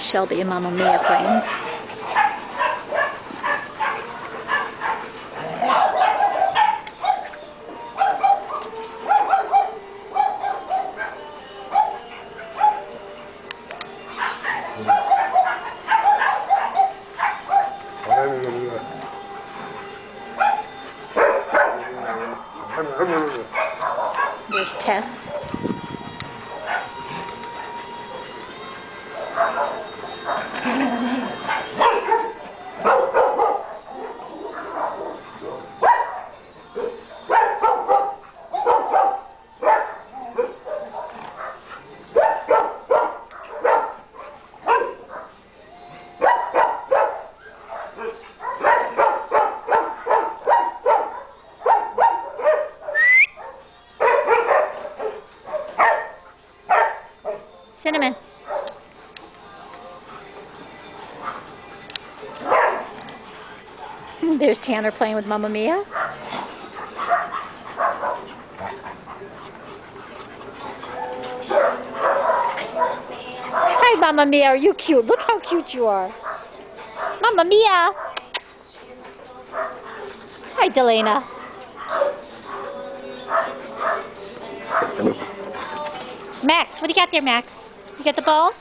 Shelby and MamaMia playing. There's Tess. Cinnamon. There's Tanner playing with MamaMia. Hi, Mamma Mia. Are you cute? Look how cute you are. MamaMia. Hi, Dalena. Maxx, what do you got there, Maxx? You got the ball?